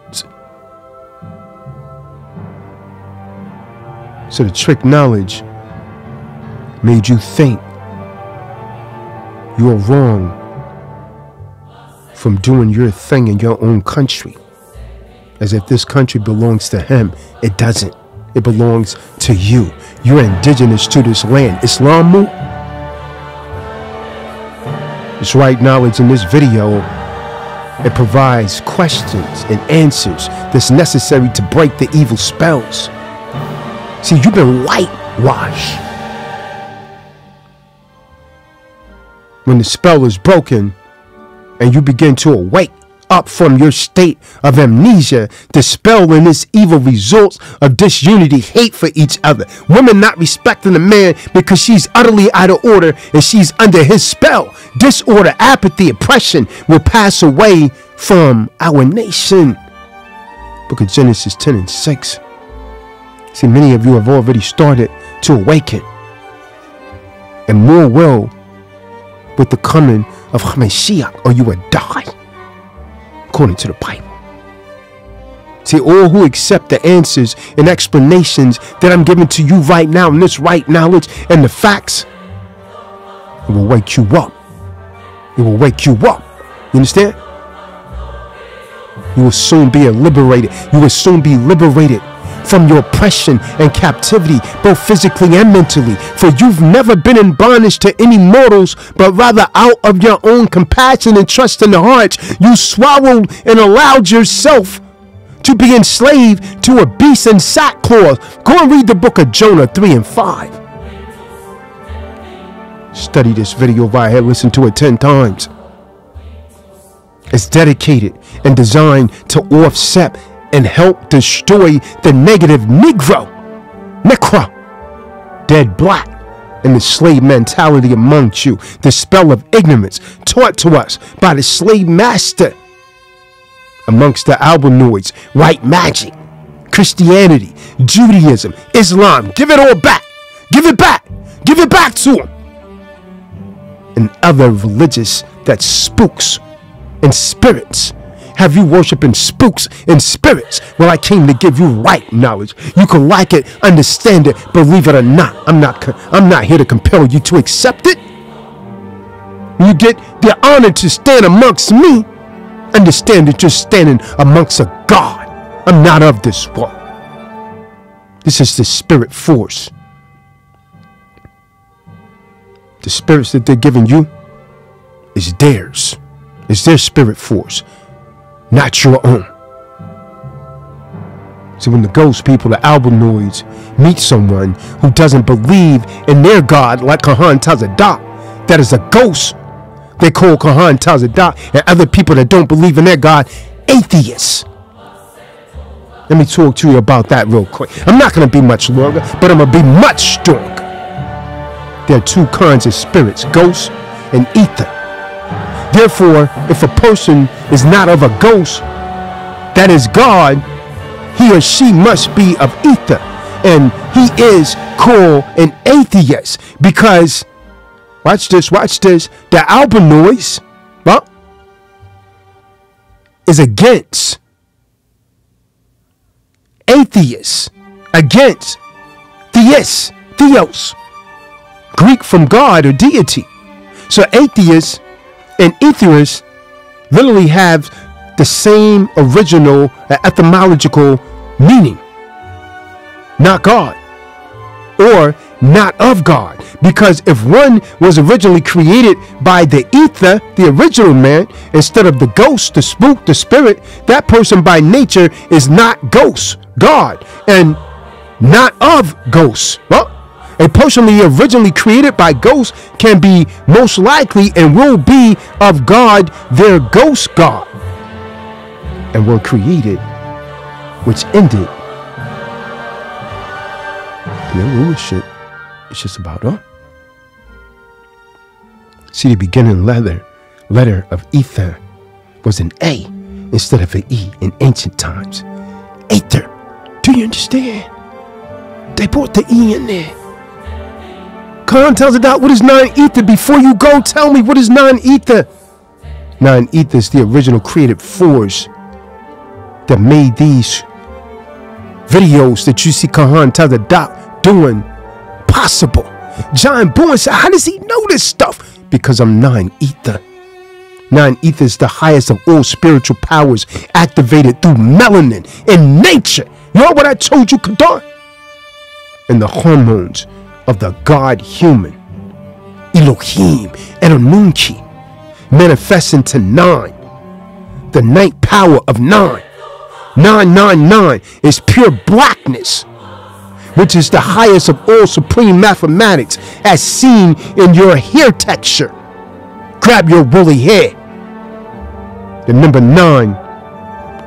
So the trick knowledge made you think you are wrong from doing your thing in your own country as if this country belongs to him. It doesn't. It belongs to you. You're indigenous to this land. Islamu. This right knowledge in this video, it provides questions and answers that's necessary to break the evil spells. See, you've been whitewashed. When the spell is broken and you begin to awake, up from your state of amnesia, dispelling this evil results of disunity, hate for each other. Women not respecting a man because she's utterly out of order and she's under his spell. Disorder, apathy, oppression will pass away from our nation. Book of Genesis 10 and 6. See, many of you have already started to awaken, and more will with the coming of Hamashiach, or you will die according to the Bible. See, all who accept the answers and explanations that I'm giving to you right now and this right knowledge and the facts, it will wake you up. It will wake you up. You understand? You will soon be liberated. You will soon be liberated from your oppression and captivity, both physically and mentally. For you've never been in bondage to any mortals, but rather out of your own compassion and trust in the heart, you swallowed and allowed yourself to be enslaved to a beast in sackcloth. Go and read the book of Jonah 3 and 5. Study this video right here, listen to it 10 times. It's dedicated and designed to offset and help destroy the negative Negro, Necro, dead black, and the slave mentality amongst you, the spell of ignorance taught to us by the slave master amongst the albinoids, white magic, Christianity, Judaism, Islam. Give it all back. Give it back. Give it back to them. And other religious that spooks and spirits have you worshiping spooks and spirits? Well, I came to give you right knowledge. You can like it, understand it, believe it or not. I'm not I'm not here to compel you to accept it. You get the honor to stand amongst me. Understand that you're standing amongst a God. I'm not of this world. This is the spirit force. The spirits that they're giving you is theirs. It's their spirit force, not your own. See, when the ghost people, the albinoids, meet someone who doesn't believe in their God, like Kahan Tazadaq, that is a ghost, they call Kahan Tazadaq, and other people that don't believe in their God, atheists. Let me talk to you about that real quick. I'm not going to be much longer, but I'm going to be much stronger. There are two kinds of spirits ghosts and ether. Therefore, if a person is not of a ghost, that is God, he or she must be of ether. And he is called an atheist because, watch this, watch this, the albinoids, well, is against atheists, against theists, theos, Greek from God or deity. So atheists and etherists literally have the same original uh, etymological meaning. Not God. Or not of God. Because if one was originally created by the ether, the original man, instead of the ghost, the spook, the spirit, that person by nature is not ghost, God, and not of ghosts. Well, a person originally created by ghosts can be most likely and will be of God, their ghost God, and were created, which ended their rulership. It's just about up. See, the beginning letter, letter of ether was an A instead of an E in ancient times. Ether. Do you understand? They put the E in there. Khan tells it out what is non-ether. Before you go, tell me what is non-ether. Non-ether is the original creative force that made these videos that you see Kahan Tazadaq doing possible. John Bourne said, How does he know this stuff? Because I'm non ether. Non ether is the highest of all spiritual powers activated through melanin in nature. You know what I told you, Kadar? And the hormones of the God human, Elohim and Anunnaki, manifest into nine, the night power of nine. 999 is pure blackness which is the highest of all supreme mathematics as seen in your hair texture. Grab your woolly hair. The number nine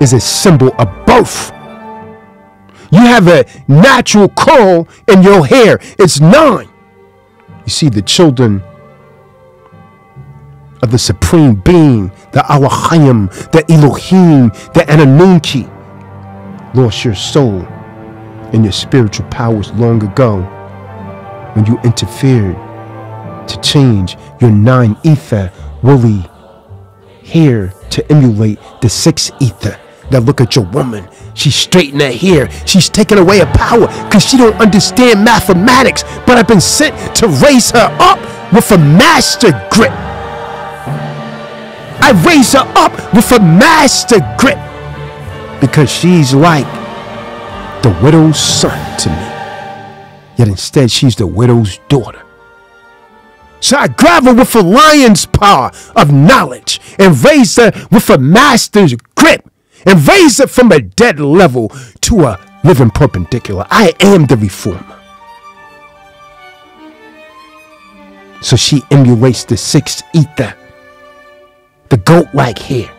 is a symbol of birth. You have a natural curl in your hair. It's nine. You see, the children of the Supreme Being, the Allahayim, the Elohim, the Anunnaki, lost your soul and your spiritual powers long ago when you interfered to change your nine ether woolly hair to emulate the six ether. Now look at your woman. She's straightening her hair. She's taking away her power because she don't understand mathematics. But I've been sent to raise her up with a master grip. I raise her up with a master grip because she's like the widow's son to me. Yet instead, she's the widow's daughter. So I grab her with a lion's power of knowledge and raise her with a master's and raise her from a dead level to a living perpendicular. I am the reformer. So she emulates the sixth ether, the goat like hair,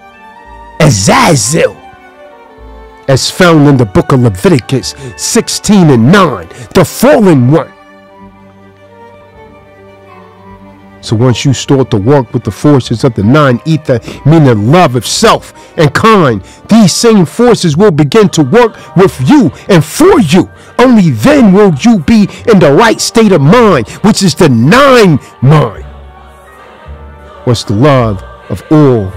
Azazel as found in the book of Leviticus 16 and 9, the fallen one. So once you start to work with the forces of the nine ether, meaning love of self and kind, these same forces will begin to work with you and for you. Only then will you be in the right state of mind, which is the nine mind. What's the love of all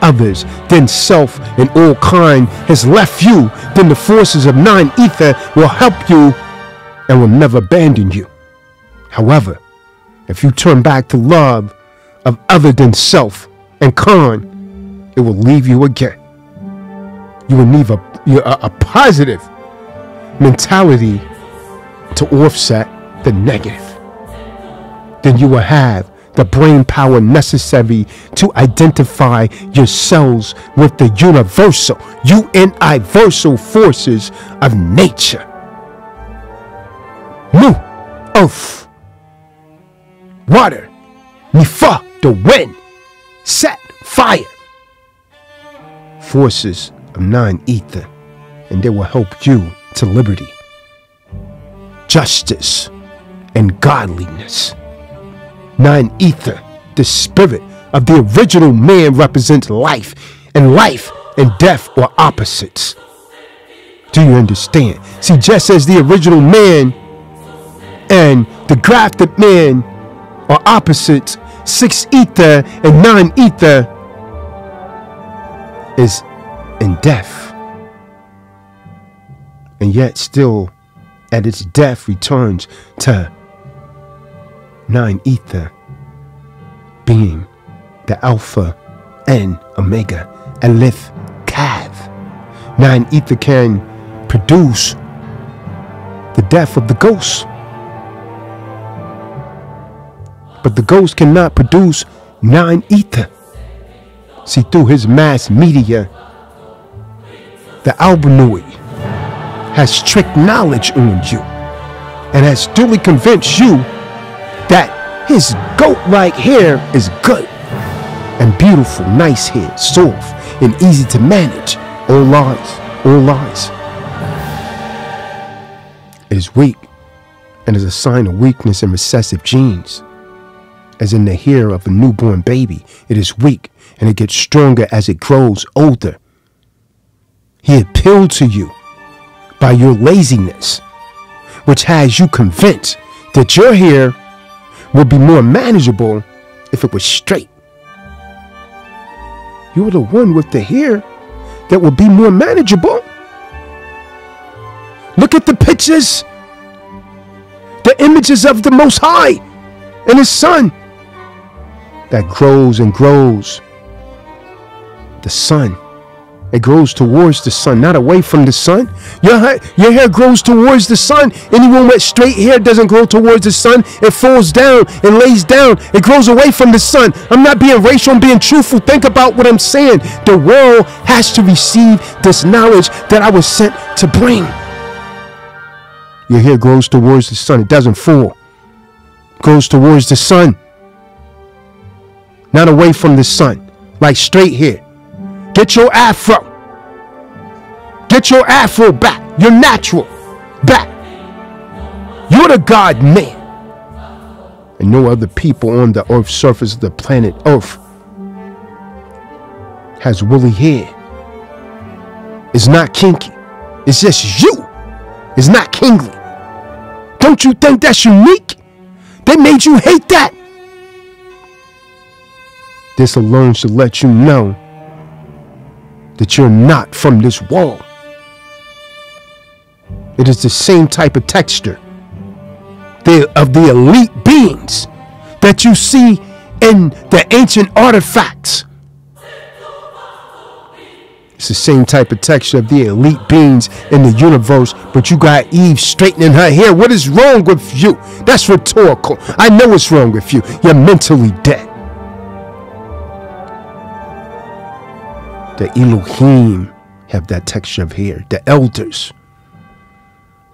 others, then self and all kind has left you, then the forces of nine ether will help you and will never abandon you. However, if you turn back to love of other than self and Khan, it will leave you again. You will need a, a, positive mentality to offset the negative. Then you will have the brain power necessary to identify yourselves with the universal, universal forces of nature. Mu, earth, water, Nifa, the wind, set, fire. Forces of nine ether, and they will help you to liberty, justice, and godliness. Nine ether, the spirit of the original man represents life, and life and death are opposites. Do you understand? See, just as the original man and the grafted man are opposites, six ether and nine ether is in death. And yet, still, at its death, returns to nine ether, being the Alpha and Omega, Aleph, Kav. Nine ether can produce the death of the ghost. But the ghost cannot produce nine ether. See, through his mass media, the albinoid has tricked knowledge on you and has duly convinced you that his goat-like hair is good and beautiful, nice hair, soft and easy to manage. All lies, all lies. It is weak and is a sign of weakness and recessive genes as in the hair of a newborn baby. It is weak and it gets stronger as it grows older. He appealed to you by your laziness, which has you convinced that your hair would be more manageable if it was straight. You are the one with the hair that would be more manageable. Look at the pictures, the images of the Most High and His Son that grows and grows. The sun. It grows towards the sun, not away from the sun. Your hair, your hair grows towards the sun. Anyone with straight hair doesn't grow towards the sun. It falls down and lays down. It grows away from the sun. I'm not being racial, I'm being truthful. Think about what I'm saying. The world has to receive this knowledge that I was sent to bring. Your hair grows towards the sun. It doesn't fall. It grows towards the sun not away from the sun, like straight here. Get your afro. Get your afro back. Your natural back. You're the God man. And no other people on the earth surface of the planet Earth has woolly hair. It's not kinky. It's just you. It's not kingly. Don't you think that's unique? They made you hate that. This alone should let you know that you're not from this world. It is the same type of texture of the elite beings that you see in the ancient artifacts. It's the same type of texture of the elite beings in the universe, but you got Eve straightening her hair. What is wrong with you? That's rhetorical. I know what's wrong with you. You're mentally dead. The Elohim have that texture of hair. The elders.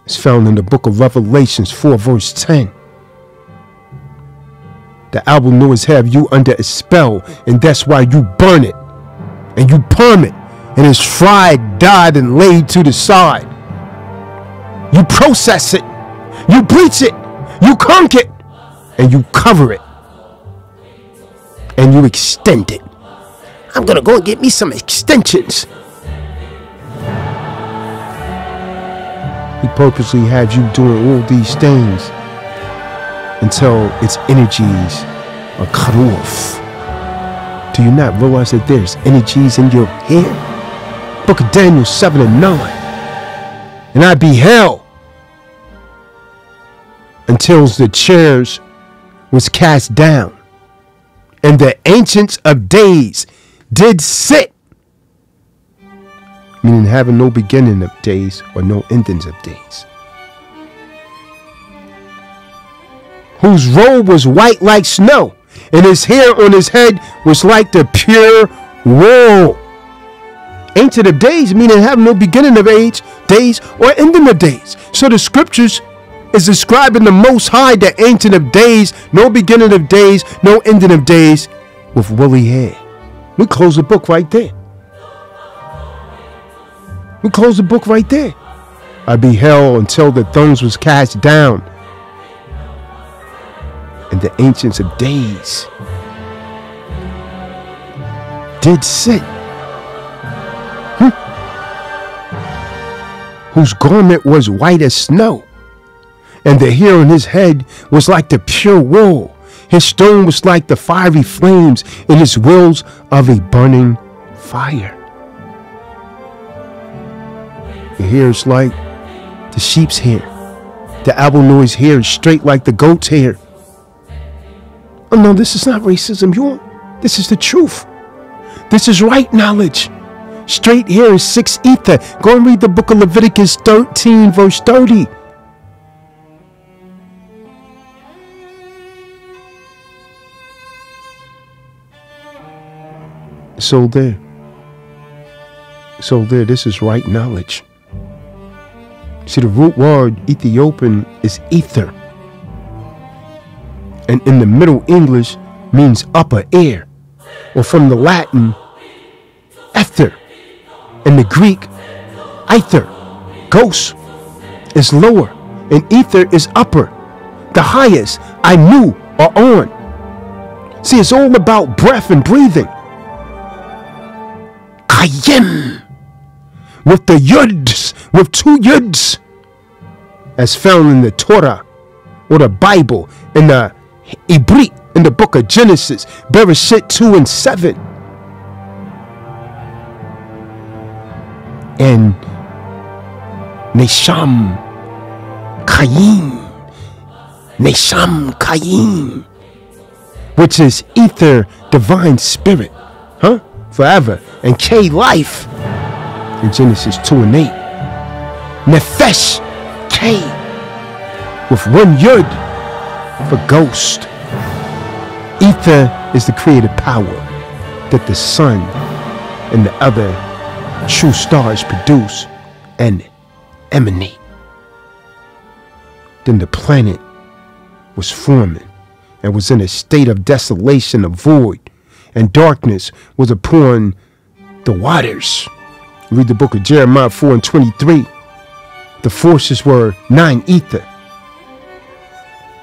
It's found in the book of Revelations 4 verse 10. The albinoids have you under a spell, and that's why you burn it. And you perm it. And it's fried, dyed, and laid to the side. You process it. You bleach it. You conk it. And you cover it and you extend it. I'm gonna go and get me some extensions. He purposely had you doing all these things until its energies are cut off. Do you not realize that there's energies in your hair? Book of Daniel 7 and 9. And I beheld until the chairs was cast down, and the ancients of days did sit, meaning having no beginning of days or no endings of days. Whose robe was white like snow, and his hair on his head was like the pure wool. Ancient of days, meaning having no beginning of age, days, or ending of days. So the scriptures is describing the Most High, the Ancient of Days, no beginning of days, no ending of days, with woolly hair. We close the book right there. We close the book right there. I beheld until the thrones was cast down, and the ancients of days did sit. Hmm. Whose garment was white as snow, and the hair on his head was like the pure wool. His stone was like the fiery flames, and his wheels of a burning fire. The hair is like the sheep's hair. The albinoids hair is straight like the goat's hair. Oh no, this is not racism, you This is the truth. This is right knowledge. Straight hair is six ether. Go and read the book of Leviticus 13, verse 30. So there. So there, this is right knowledge. See, the root word Ethiopian is ether. And in the Middle English means upper air. Or from the Latin, ether. In the Greek, ether, ghost, is lower. And ether is upper. The highest, I knew, or on. See, it's all about breath and breathing. Kayim with the yuds, with two yuds, as found in the Torah or the Bible, in the Ibrit, in the book of Genesis, Bereshit 2 and 7. And Nesham Kayim, Nesham Kayim, which is ether, divine spirit? Forever. And K life in Genesis 2 and 8. Nefesh K with one yud for ghost. Ether is the creative power that the sun and the other true stars produce and emanate. Then the planet was forming and was in a state of desolation, of void, and darkness was upon the waters. Read the book of Jeremiah 4 and 23. The forces were nine ether.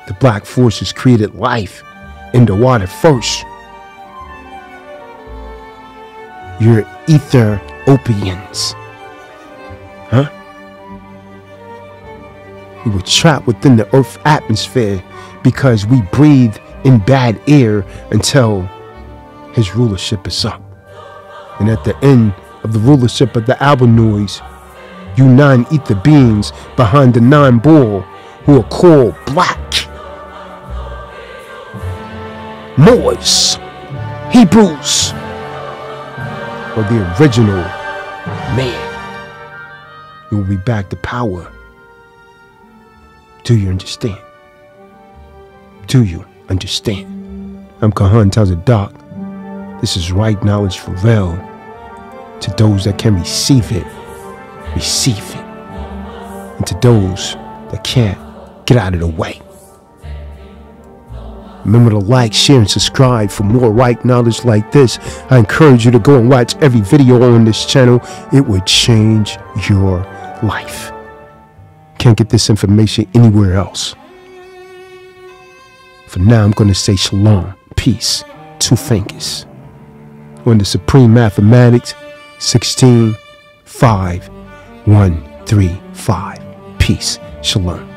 The black forces created life in the water first. You're Ethiopians. Huh? We were trapped within the earth atmosphere because we breathe in bad air until his rulership is up. And at the end of the rulership of the albinoids, you nine eat the beans behind the nine ball who are called black. Noise, Hebrews, or the original man. You will be back to power. Do you understand? Do you understand? I'm Kahan Doc. This is right knowledge for real to those that can receive it, receive it. And to those that can't, get out of the way. Remember to like, share, and subscribe for more right knowledge like this. I encourage you to go and watch every video on this channel. It would change your life. Can't get this information anywhere else. For now, I'm going to say shalom, peace two fingers. On the Supreme Mathematics, 16, 5, 1, 3, 5. Peace. Shalom.